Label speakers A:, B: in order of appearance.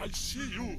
A: I see you.